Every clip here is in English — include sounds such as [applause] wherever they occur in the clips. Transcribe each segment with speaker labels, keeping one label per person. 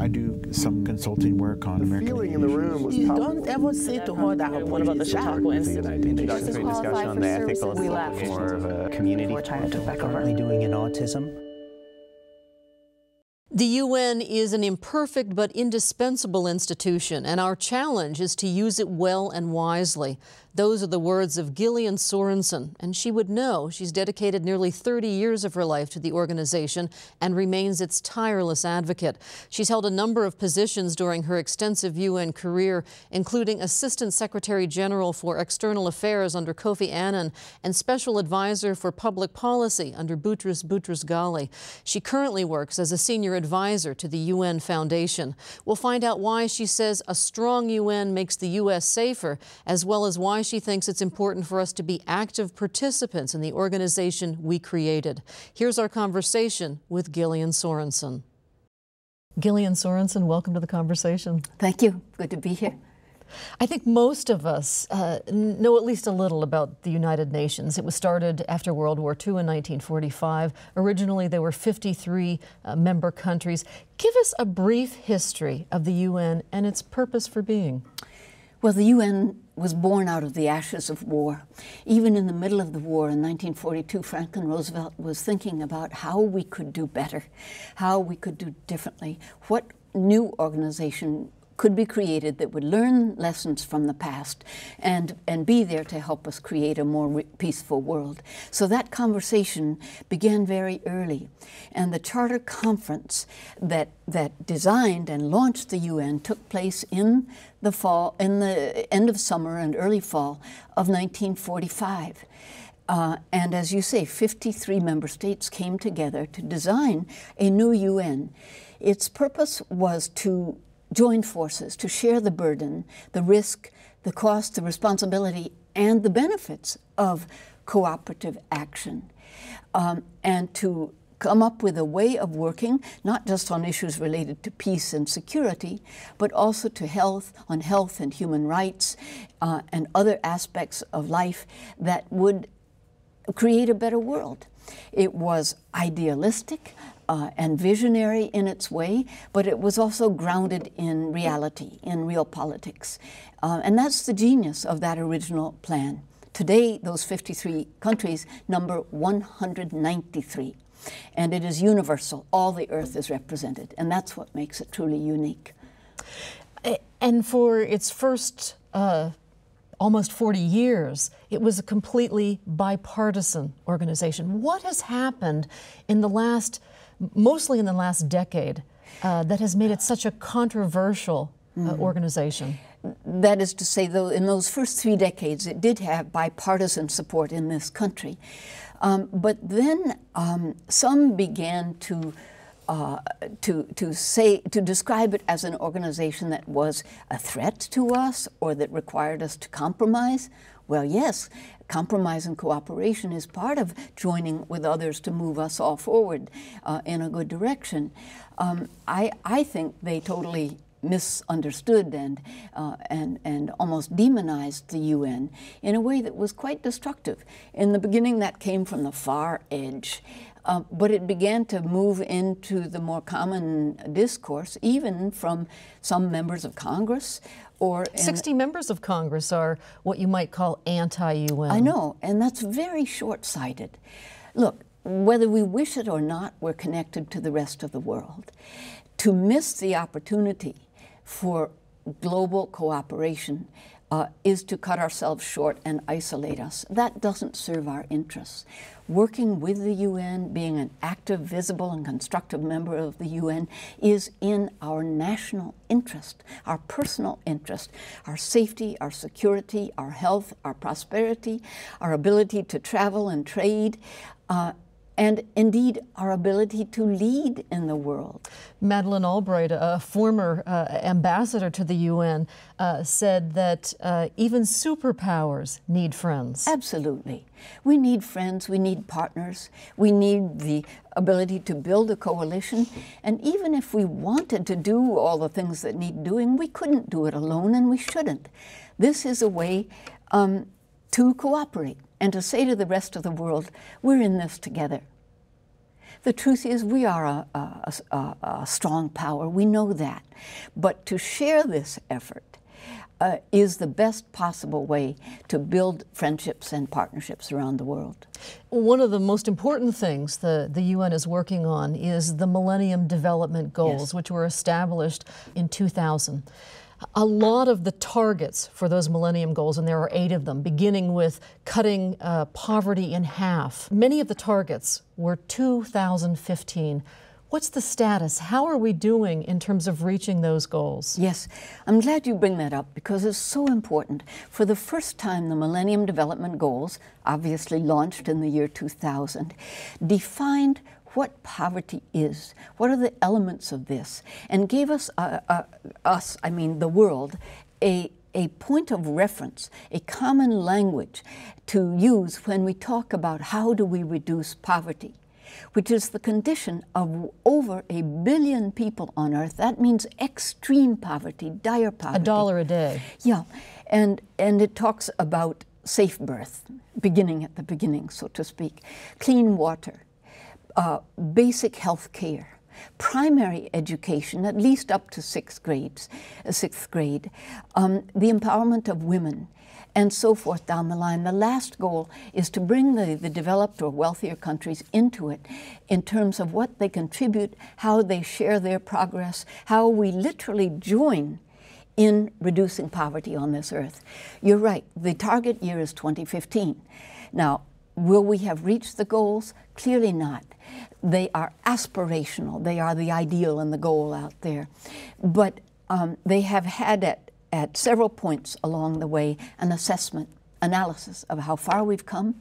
Speaker 1: I do some consulting work on
Speaker 2: the
Speaker 1: American
Speaker 2: feeling in the room was
Speaker 3: You don't ever say to her that her
Speaker 4: What about the
Speaker 3: body is
Speaker 4: Chautauqua
Speaker 3: bad.
Speaker 4: Institute?
Speaker 5: Introductory
Speaker 6: Disqualified
Speaker 5: discussion on
Speaker 6: for
Speaker 5: the ethical
Speaker 6: services. We left.
Speaker 5: implications of a community.
Speaker 4: Before China took back over.
Speaker 7: currently doing in autism.
Speaker 8: The UN is an imperfect but indispensable institution, and our challenge is to use it well and wisely. Those are the words of Gillian Sorensen, and she would know she's dedicated nearly 30 years of her life to the organization and remains its tireless advocate. She's held a number of positions during her extensive UN career, including Assistant Secretary General for External Affairs under Kofi Annan and Special Advisor for Public Policy under Boutros Boutros Ghali. She currently works as a senior advisor to the UN Foundation. We'll find out why she says a strong UN makes the U.S. safer, as well as why she thinks it's important for us to be active participants in the organization we created. Here's our conversation with Gillian Sorensen. Gillian Sorensen, welcome to the conversation.
Speaker 6: Thank you. Good to be here.
Speaker 8: I think most of us uh, know at least a little about the United Nations. It was started after World War II in 1945. Originally, there were 53 uh, member countries. Give us a brief history of the UN and its purpose for being.
Speaker 6: Well, the UN was born out of the ashes of war. Even in the middle of the war in 1942, Franklin Roosevelt was thinking about how we could do better, how we could do differently, what new organization could be created that would learn lessons from the past and, and be there to help us create a more re- peaceful world. So that conversation began very early. And the Charter Conference that, that designed and launched the UN took place in the fall, in the end of summer and early fall of 1945. Uh, and as you say, 53 member states came together to design a new UN. Its purpose was to join forces, to share the burden, the risk, the cost, the responsibility, and the benefits of cooperative action, um, and to come up with a way of working, not just on issues related to peace and security, but also to health, on health and human rights, uh, and other aspects of life that would create a better world. It was idealistic uh, and visionary in its way, but it was also grounded in reality, in real politics. Uh, and that's the genius of that original plan. Today, those 53 countries number 193. And it is universal. All the earth is represented. And that's what makes it truly unique.
Speaker 8: And for its first uh, almost 40 years, it was a completely bipartisan organization. What has happened in the last, mostly in the last decade, uh, that has made it such a controversial uh, organization?
Speaker 6: That is to say, though, in those first three decades, it did have bipartisan support in this country. Um, but then um, some began to uh, to, to say to describe it as an organization that was a threat to us or that required us to compromise. Well, yes, compromise and cooperation is part of joining with others to move us all forward uh, in a good direction. Um, I, I think they totally misunderstood and, uh, and, and almost demonized the UN in a way that was quite destructive. In the beginning, that came from the far edge. Uh, but it began to move into the more common discourse, even from some members of Congress or
Speaker 8: 60 members of Congress are what you might call anti-UN.
Speaker 6: I know, and that's very short-sighted. Look, whether we wish it or not, we're connected to the rest of the world. To miss the opportunity for global cooperation uh, is to cut ourselves short and isolate us. That doesn't serve our interests. Working with the UN, being an active, visible, and constructive member of the UN is in our national interest, our personal interest, our safety, our security, our health, our prosperity, our ability to travel and trade. Uh, and indeed our ability to lead in the world.
Speaker 8: Madeleine Albright, a former uh, ambassador to the UN, uh, said that uh, even superpowers need friends.
Speaker 6: Absolutely. We need friends, we need partners, we need the ability to build a coalition. And even if we wanted to do all the things that need doing, we couldn't do it alone and we shouldn't. This is a way um, to cooperate and to say to the rest of the world, we're in this together. The truth is, we are a, a, a, a strong power. We know that. But to share this effort uh, is the best possible way to build friendships and partnerships around the world.
Speaker 8: One of the most important things the, the UN is working on is the Millennium Development Goals, yes. which were established in 2000 a lot of the targets for those Millennium Goals, and there are eight of them, beginning with cutting uh, poverty in half, many of the targets were 2015. What's the status? How are we doing in terms of reaching those goals?
Speaker 6: Yes, I'm glad you bring that up because it's so important. For the first time, the Millennium Development Goals, obviously launched in the year 2000, defined what poverty is, what are the elements of this, and gave us, uh, uh, us, I mean the world, a, a point of reference, a common language to use when we talk about how do we reduce poverty which is the condition of over a billion people on earth. That means extreme poverty, dire poverty.
Speaker 8: A dollar a day.
Speaker 6: Yeah. And, and it talks about safe birth, beginning at the beginning, so to speak, clean water, uh, basic health care, primary education, at least up to sixth grades, uh, sixth grade, um, the empowerment of women, and so forth down the line. The last goal is to bring the, the developed or wealthier countries into it in terms of what they contribute, how they share their progress, how we literally join in reducing poverty on this earth. You're right, the target year is 2015. Now, will we have reached the goals? Clearly not. They are aspirational, they are the ideal and the goal out there. But um, they have had at at several points along the way an assessment analysis of how far we've come,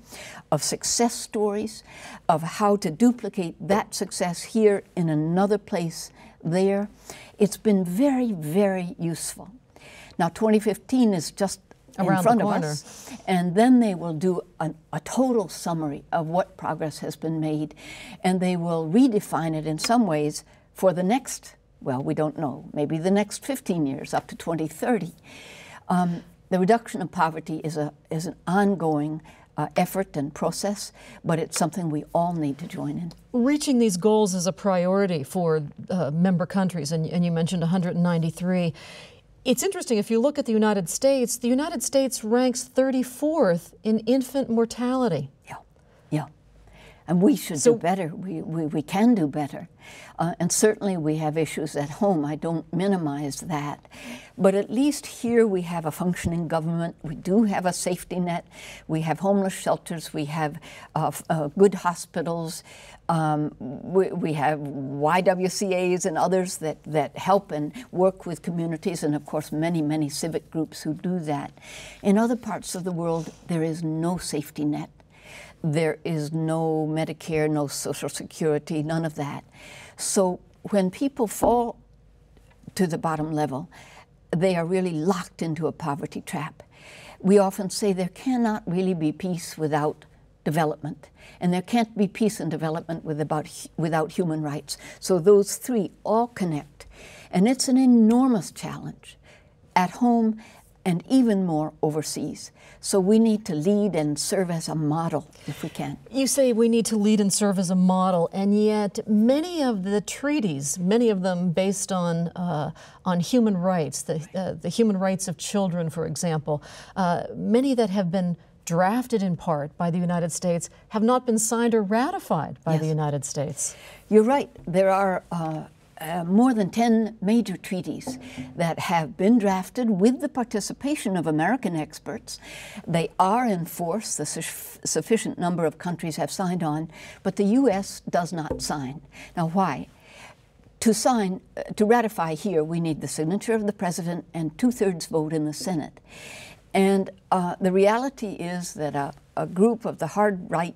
Speaker 6: of success stories, of how to duplicate that success here in another place there. It's been very, very useful. Now, 2015 is just
Speaker 8: Around
Speaker 6: in front of us, and then they will do an, a total summary of what progress has been made, and they will redefine it in some ways for the next well, we don't know, maybe the next 15 years, up to 2030. Um, the reduction of poverty is, a, is an ongoing uh, effort and process, but it's something we all need to join in.
Speaker 8: Reaching these goals is a priority for uh, member countries, and, and you mentioned 193. It's interesting, if you look at the United States, the United States ranks 34th in infant mortality.
Speaker 6: Yeah, yeah. And we should so, do better. We, we, we can do better. Uh, and certainly we have issues at home. I don't minimize that. But at least here we have a functioning government. We do have a safety net. We have homeless shelters. We have uh, uh, good hospitals. Um, we, we, have YWCAs and others that, that help and work with communities, and of course, many, many civic groups who do that. In other parts of the world, there is no safety net. There is no Medicare, no Social Security, none of that. So when people fall to the bottom level, they are really locked into a poverty trap. We often say there cannot really be peace without development, and there can't be peace and development with about, without human rights. So those three all connect. And it's an enormous challenge at home and even more overseas. So we need to lead and serve as a model if we can.
Speaker 8: You say we need to lead and serve as a model, and yet many of the treaties, many of them based on uh, on human rights, the uh, the human rights of children, for example, uh, many that have been drafted in part by the United States have not been signed or ratified by yes. the United States.
Speaker 6: You're right. There are uh, uh, more than 10 major treaties that have been drafted with the participation of American experts. They are in force. The su sufficient number of countries have signed on, but the U.S. does not sign. Now, why? To sign, uh, to ratify here, we need the signature of the President and two thirds vote in the Senate. And uh, the reality is that a, a, group of the hard right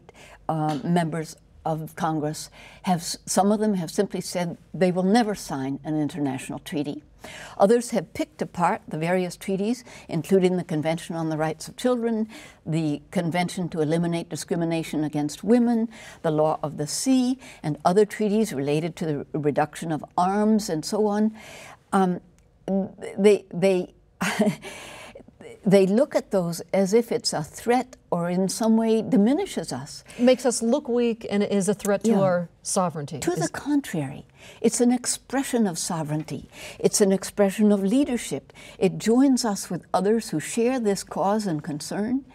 Speaker 6: uh, members of Congress have, some of them have simply said they will never sign an international treaty. Others have picked apart the various treaties, including the Convention on the Rights of Children, the Convention to Eliminate Discrimination Against Women, the Law of the Sea, and other treaties related to the reduction of arms and so on. Um, they, they [laughs] they look at those as if it's a threat or in some way diminishes us.
Speaker 8: Makes us look weak and is a threat to
Speaker 6: Yeah.
Speaker 8: our sovereignty.
Speaker 6: To the contrary, it's an expression of sovereignty. It's an expression of leadership. It joins us with others who share this cause and concern.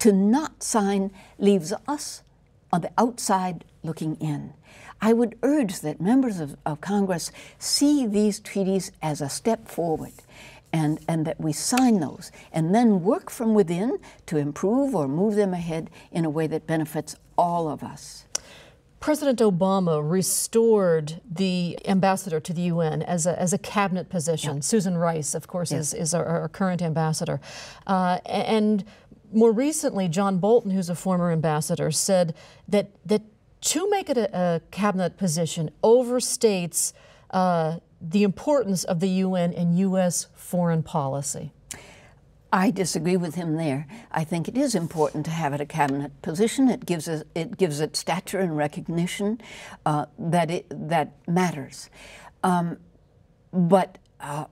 Speaker 6: To not sign leaves us on the outside looking in. I would urge that members of, of Congress see these treaties as a step forward and, and that we sign those and then work from within to improve or move them ahead in a way that benefits all of us.
Speaker 8: President Obama restored the ambassador to the UN as a, as a cabinet position. Susan Rice, of course, is, is our, our current ambassador. Uh, and more recently, John Bolton, who's a former ambassador, said that, that to make it a, a cabinet position overstates uh, the importance of the UN and U.S. foreign policy.
Speaker 6: I disagree with him there. I think it is important to have it a cabinet position. It gives it, it gives it stature and recognition uh, that it that matters. Um, but uh,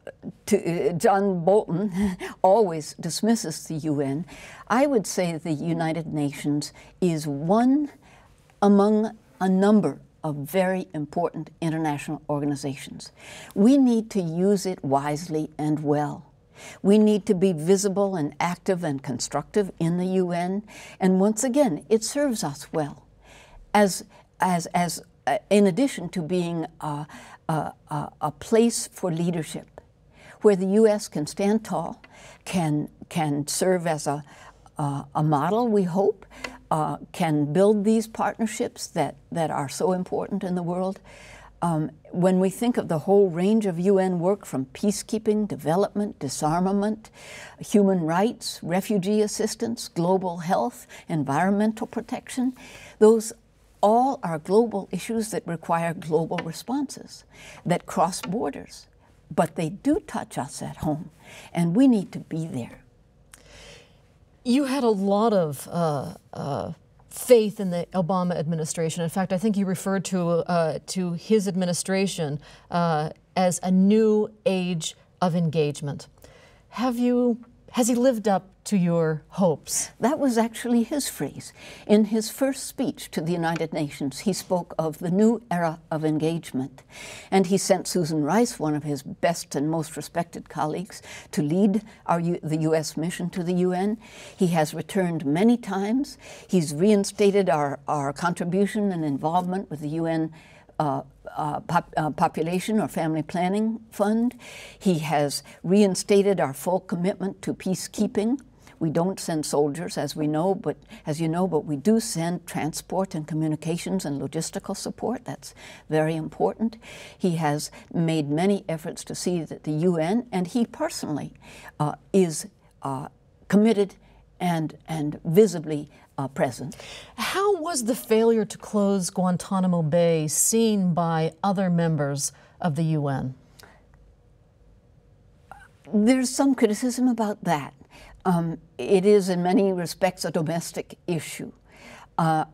Speaker 6: to, uh, John Bolton [laughs] always dismisses the UN. I would say the United Nations is one among a number of very important international organizations. We need to use it wisely and well. We need to be visible and active and constructive in the UN. And once again, it serves us well. As, as, as uh, in addition to being a, a, a, a place for leadership, where the U.S. can stand tall, can, can serve as a, uh, a model, we hope, uh, can build these partnerships that, that are so important in the world. Um, when we think of the whole range of UN work from peacekeeping, development, disarmament, human rights, refugee assistance, global health, environmental protection, those all are global issues that require global responses that cross borders. But they do touch us at home, and we need to be there.
Speaker 8: You had a lot of uh, uh, faith in the Obama administration. In fact, I think you referred to uh, to his administration uh, as a new age of engagement. Have you? Has he lived up to your hopes?
Speaker 6: That was actually his phrase. In his first speech to the United Nations, he spoke of the new era of engagement. And he sent Susan Rice, one of his best and most respected colleagues, to lead our, the U.S. mission to the UN. He has returned many times. He's reinstated our, our contribution and involvement with the UN uh, uh, pop, uh, Population or Family Planning Fund. He has reinstated our full commitment to peacekeeping. We don't send soldiers, as we know, but as you know, but we do send transport and communications and logistical support. That's very important. He has made many efforts to see that the UN and he personally uh, is uh, committed and and visibly uh, present.
Speaker 8: How was the failure to close Guantanamo Bay seen by other members of the UN?
Speaker 6: There's some criticism about that. Um, it is, in many respects, a domestic issue. Uh,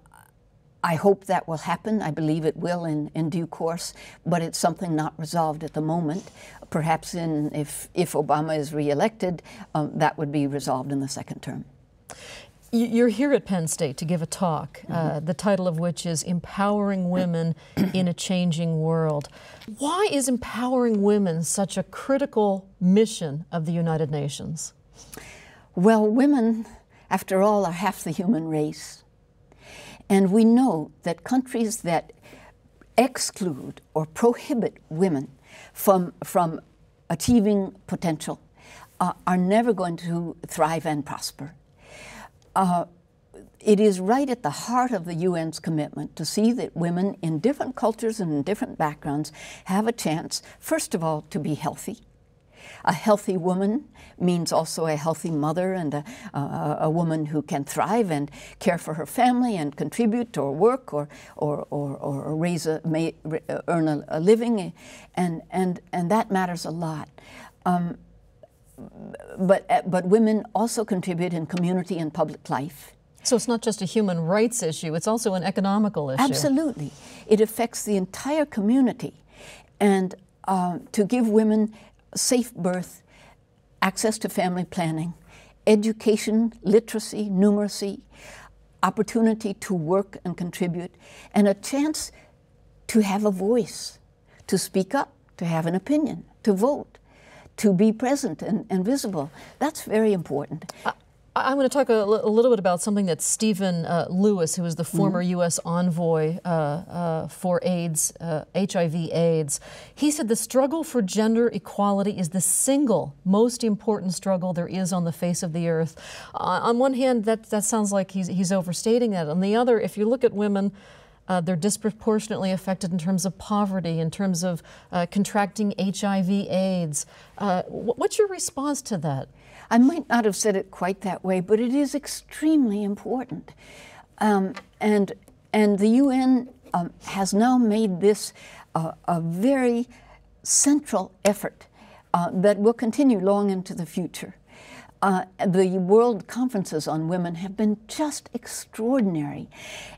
Speaker 6: I hope that will happen. I believe it will in, in due course, but it's something not resolved at the moment. Perhaps in, if, if Obama is reelected, um, that would be resolved in the second term.
Speaker 8: You're here at Penn State to give a talk, uh, the title of which is Empowering Women [coughs] in a Changing World. Why is empowering women such a critical mission of the United Nations?
Speaker 6: Well, women, after all, are half the human race. And we know that countries that exclude or prohibit women from, from achieving potential uh, are never going to thrive and prosper. Uh, it is right at the heart of the UN's commitment to see that women in different cultures and in different backgrounds have a chance, first of all, to be healthy. A healthy woman means also a healthy mother and a, a, a woman who can thrive and care for her family and contribute or work or, or, or, or raise a, may, earn a, a living. And, and, and that matters a lot. Um, but, but women also contribute in community and public life.
Speaker 8: So it's not just a human rights issue, it's also an economical issue.
Speaker 6: Absolutely. It affects the entire community. And um, to give women safe birth, access to family planning, education, literacy, numeracy, opportunity to work and contribute, and a chance to have a voice, to speak up, to have an opinion, to vote, to be present and, and visible. That's very important.
Speaker 8: I, I want to talk a, a, little bit about something that Stephen uh, Lewis, who is the former mm-hmm. U.S. envoy uh, uh, for AIDS, HIV/AIDS, uh, he said the struggle for gender equality is the single most important struggle there is on the face of the earth. Uh, on one hand, that that sounds like he's he's overstating that. On the other, if you look at women. Uh, they're disproportionately affected in terms of poverty, in terms of uh, contracting HIV, AIDS. Uh, what's your response to that?
Speaker 6: I might not have said it quite that way, but it is extremely important. Um, and, and the UN um, has now made this a very central effort uh, that will continue long into the future. Uh, the world conferences on women have been just extraordinary.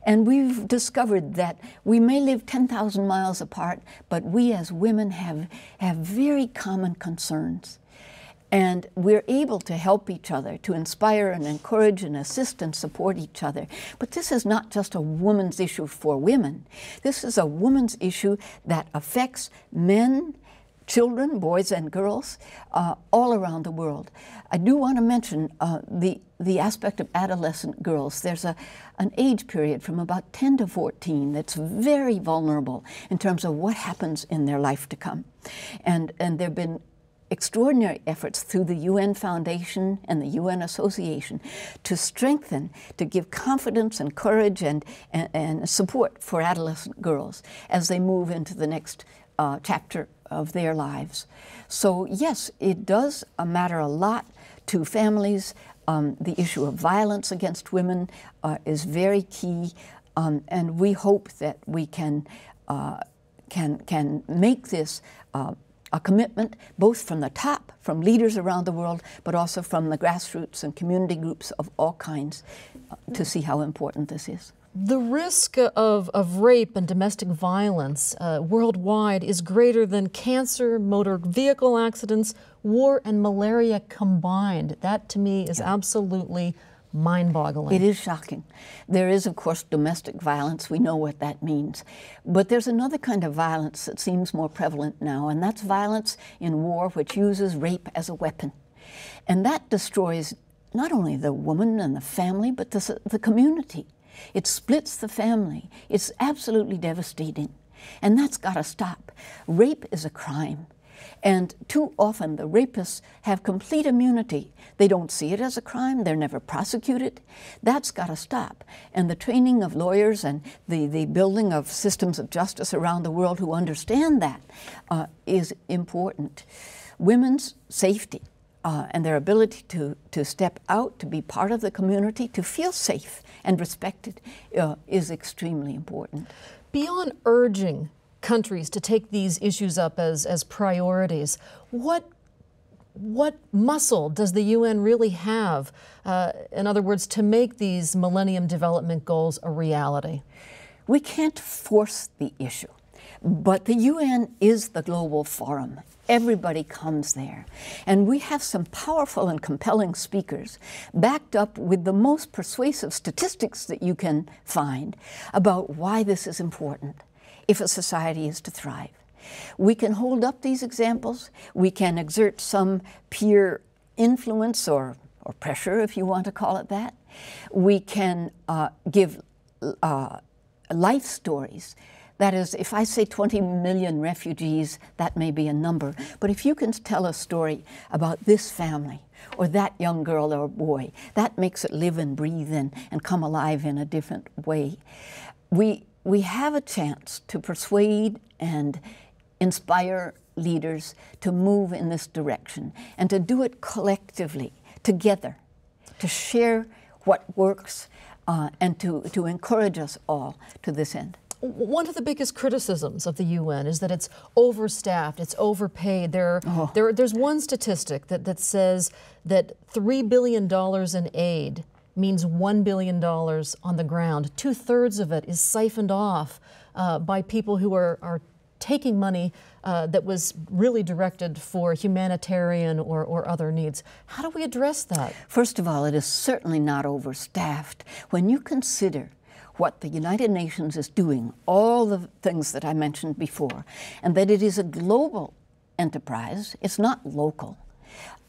Speaker 6: And we've discovered that we may live 10,000 miles apart, but we as women have, have very common concerns. And we're able to help each other, to inspire and encourage and assist and support each other. But this is not just a woman's issue for women. This is a woman's issue that affects men children, boys and girls, uh, all around the world. I do want to mention uh, the, the aspect of adolescent girls. There's a, an age period from about 10 to 14 that's very vulnerable in terms of what happens in their life to come. And, and there have been extraordinary efforts through the UN Foundation and the UN Association to strengthen, to give confidence and courage and, and, and support for adolescent girls as they move into the next uh, chapter of their lives. So, yes, it does matter a lot to families. Um, the issue of violence against women uh, is very key, um, and we hope that we can, uh, can, can make this uh, a commitment both from the top, from leaders around the world, but also from the grassroots and community groups of all kinds uh, to see how important this is.
Speaker 8: The risk of, of rape and domestic violence uh, worldwide is greater than cancer, motor vehicle accidents, war, and malaria combined. That to me is absolutely mind boggling.
Speaker 6: It is shocking. There is, of course, domestic violence. We know what that means. But there's another kind of violence that seems more prevalent now, and that's violence in war, which uses rape as a weapon. And that destroys not only the woman and the family, but the, the community. It splits the family. It's absolutely devastating. And that's got to stop. Rape is a crime. And too often the rapists have complete immunity. They don't see it as a crime, they're never prosecuted. That's got to stop. And the training of lawyers and the, the building of systems of justice around the world who understand that uh, is important. Women's safety uh, and their ability to, to step out, to be part of the community, to feel safe and respected uh, is extremely important.
Speaker 8: Beyond urging countries to take these issues up as, as priorities, what what muscle does the UN really have, uh, in other words, to make these Millennium Development Goals a reality?
Speaker 6: We can't force the issue. But the UN is the global forum. Everybody comes there. And we have some powerful and compelling speakers, backed up with the most persuasive statistics that you can find about why this is important if a society is to thrive. We can hold up these examples, we can exert some peer influence or, or pressure, if you want to call it that. We can uh, give uh, life stories that is, if I say 20 million refugees, that may be a number. But if you can tell a story about this family or that young girl or boy, that makes it live and breathe and, and come alive in a different way. We, we have a chance to persuade and inspire leaders to move in this direction and to do it collectively, together, to share what works uh, and to, to encourage us all to this end.
Speaker 8: One of the biggest criticisms of the UN is that it's overstaffed, it's overpaid. There, oh. there, there's one statistic that, that says that $3 billion in aid means $1 billion on the ground. Two thirds of it is siphoned off uh, by people who are, are taking money uh, that was really directed for humanitarian or, or other needs. How do we address that?
Speaker 6: First of all, it is certainly not overstaffed. When you consider what the United Nations is doing, all the things that I mentioned before, and that it is a global enterprise, it's not local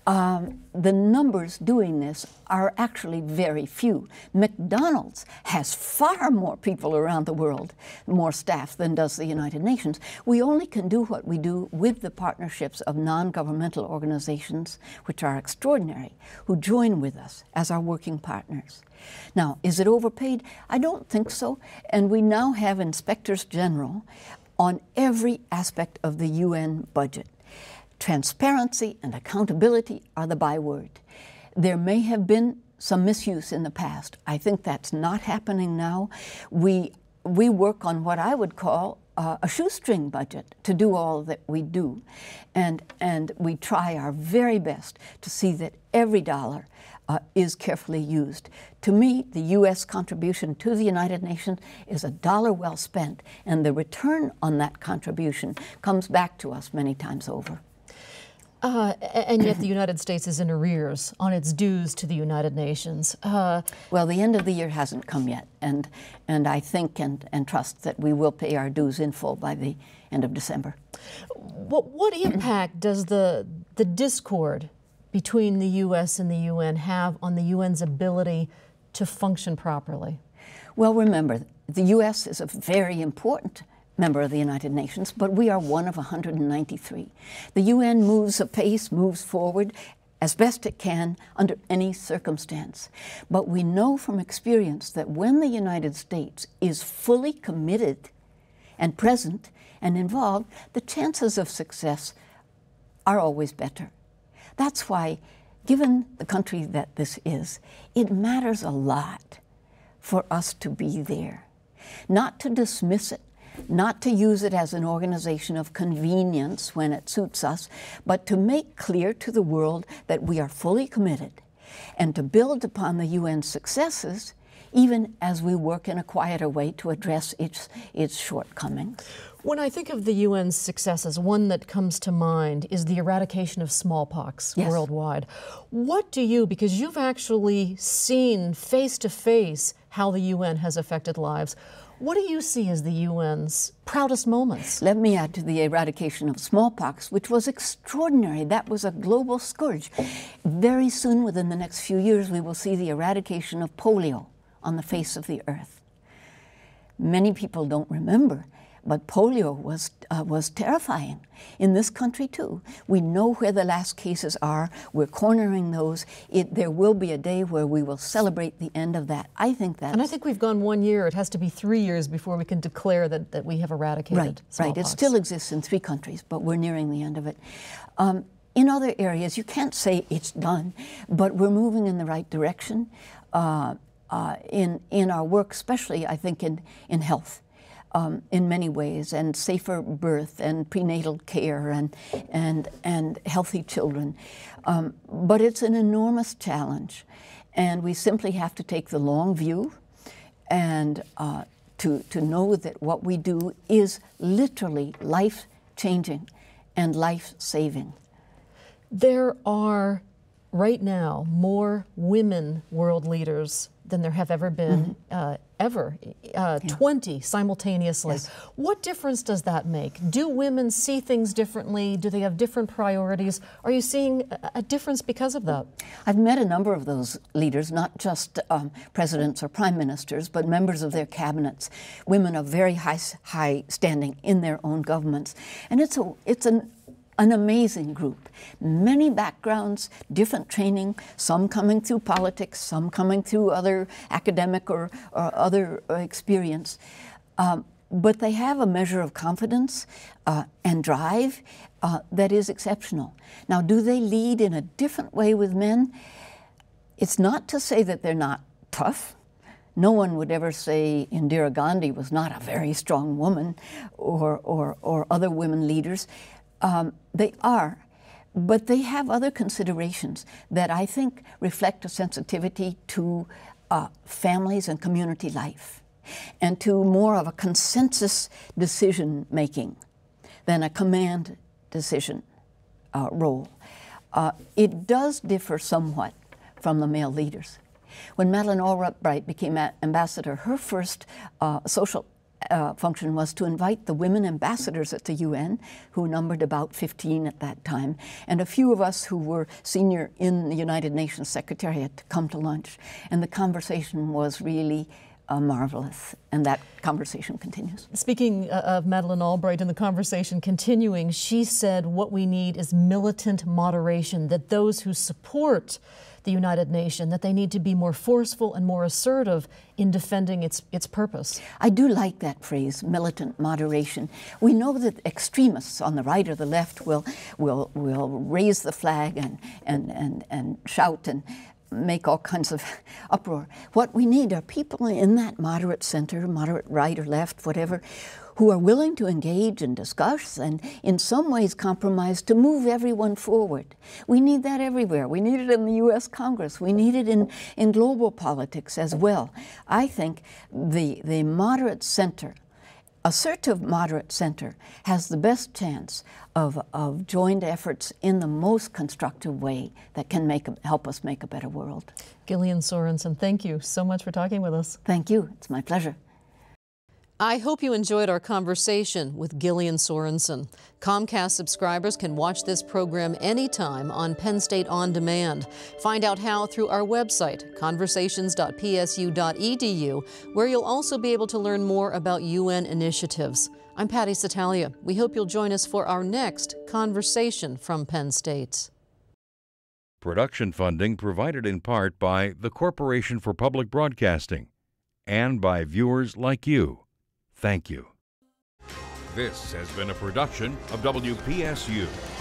Speaker 6: um, the numbers doing this are actually very few. McDonald's has far more people around the world, more staff than does the United Nations. We only can do what we do with the partnerships of non governmental organizations, which are extraordinary, who join with us as our working partners. Now, is it overpaid? I don't think so. And we now have inspectors general on every aspect of the UN budget. Transparency and accountability are the byword. There may have been some misuse in the past. I think that's not happening now. We, we work on what I would call uh, a shoestring budget to do all that we do. And, and we try our very best to see that every dollar uh, is carefully used. To me, the U.S. contribution to the United Nations is a dollar well spent, and the return on that contribution comes back to us many times over.
Speaker 8: Uh, and yet the United States is in arrears on its dues to the United Nations. Uh,
Speaker 6: well, the end of the year hasn't come yet, and, and I think and, and trust that we will pay our dues in full by the end of December.
Speaker 8: What, what impact does the, the discord between the U.S. and the UN have on the UN's ability to function properly?
Speaker 6: Well, remember, the U.S. is a very important member of the United Nations, but we are one of 193. The UN moves apace, moves forward as best it can under any circumstance. But we know from experience that when the United States is fully committed and present and involved, the chances of success are always better. That's why, given the country that this is, it matters a lot for us to be there. Not to dismiss it, not to use it as an organization of convenience when it suits us, but to make clear to the world that we are fully committed and to build upon the UN successes even as we work in a quieter way to address its, its shortcomings.
Speaker 8: When I think of the UN's successes, one that comes to mind is the eradication of smallpox yes. worldwide. What do you, because you've actually seen face to face how the UN has affected lives, what do you see as the UN's proudest moments?
Speaker 6: Let me add to the eradication of smallpox, which was extraordinary. That was a global scourge. Very soon, within the next few years, we will see the eradication of polio on the face of the earth. Many people don't remember but polio was, uh, was terrifying in this country too. We know where the last cases are. We're cornering those. It, there will be a day where we will celebrate the end of that. I think that.
Speaker 8: And I think we've gone one year. It has to be three years before we can declare that, that we have eradicated
Speaker 6: right,
Speaker 8: smallpox.
Speaker 6: Right. It still exists in three countries, but we're nearing the end of it. Um, in other areas, you can't say it's done, but we're moving in the right direction. Uh, uh, in in our work, especially I think in in health um, in many ways, and safer birth and prenatal care and, and, and healthy children. Um, but it's an enormous challenge, and we simply have to take the long view and uh, to, to know that what we do is literally life changing and life saving.
Speaker 8: There are right now more women world leaders than there have ever been mm -hmm. uh, ever, uh, yeah. 20 simultaneously. Yes. What difference does that make? Do women see things differently? Do they have different priorities? Are you seeing a, difference because of that?
Speaker 6: I've met a number of those leaders, not just um, presidents or prime ministers, but members of their cabinets, women of very high, high standing in their own governments. And it's, a, it's an an amazing group. Many backgrounds, different training, some coming through politics, some coming through other academic or, or other uh, experience. Um, but they have a measure of confidence uh, and drive uh, that is exceptional. Now, do they lead in a different way with men? It's not to say that they're not tough. No one would ever say Indira Gandhi was not a very strong woman or, or, or other women leaders. Um, they are, but they have other considerations that I think reflect a sensitivity to uh, families and community life and to more of a consensus decision making. than a command decision uh, role. Uh, it does differ somewhat from the male leaders. When Madeleine Albright became ambassador, her first uh, social uh, function was to invite the women ambassadors at the UN, who numbered about 15 at that time, and a few of us who were senior in the United Nations Secretariat to come to lunch. And the conversation was really uh, marvelous, and that conversation continues.
Speaker 8: Speaking uh, of Madeleine Albright and the conversation continuing, she said what we need is militant moderation, that those who support the United Nations, that they need to be more forceful and more assertive in defending its, its purpose.
Speaker 6: I do like that phrase, militant moderation. We know that extremists on the right or the left will, will, will raise the flag and, and, and, and shout and make all kinds of [laughs] uproar. What we need are people in that moderate center, moderate right or left, whatever, who are willing to engage and discuss and in some ways compromise to move everyone forward. We need that everywhere. We need it in the US Congress. We need it in, in global politics as well. I think the, the moderate center assertive moderate center has the best chance of, of joined efforts in the most constructive way that can make a, help us make a better world.
Speaker 8: Gillian Sorensen, thank you so much for talking with us.
Speaker 6: Thank you. It's my pleasure.
Speaker 8: I hope you enjoyed our conversation with Gillian Sorensen. Comcast subscribers can watch this program anytime on Penn State On Demand. Find out how through our website, conversations.psu.edu, where you'll also be able to learn more about UN initiatives. I'm Patty Satalia. We hope you'll join us for our next Conversation from Penn State.
Speaker 2: Production funding provided in part by the Corporation for Public Broadcasting and by viewers like you. Thank you. This has been a production of WPSU.